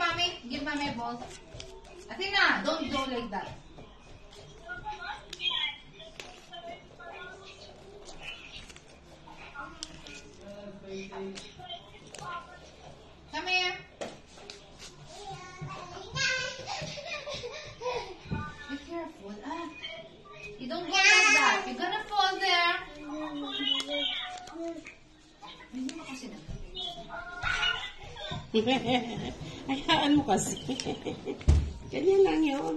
mommy give mommy a ball. Athena, don't go like that. Come here. Be careful, ah. You don't go like that. You're gonna Hayaan mo kasi. Ganyan lang yun.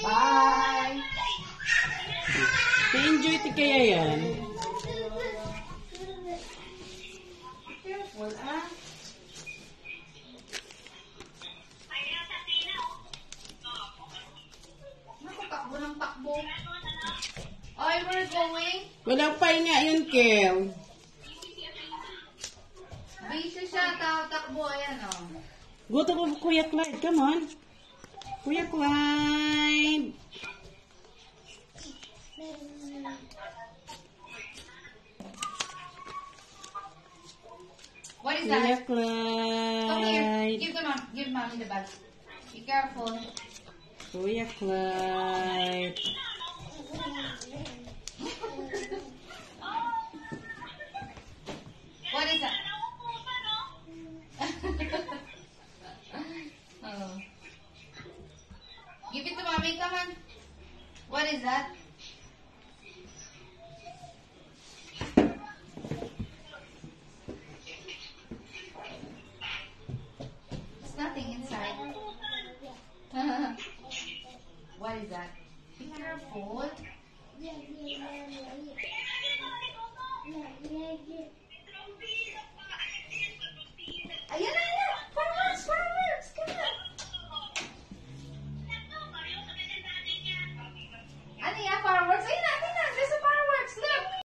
Bye. Na-enjoy ti kaya yan. Be careful, ah. Naku, takbo ng takbo. Oy, we're going. Walang pahinga yun, Kel. Busy siya, ta takbo. Ayan, oh. Go to Kuya Clyde. Come on. Kuya Clyde. What is Kuya that? Come here. Clyde. Give the mom. Give mommy the bag. Be careful. Kuya Clyde. mommy, come on. What is that? There's nothing inside. what is that? It's a phone. Yeah, yeah, yeah, yeah, yeah.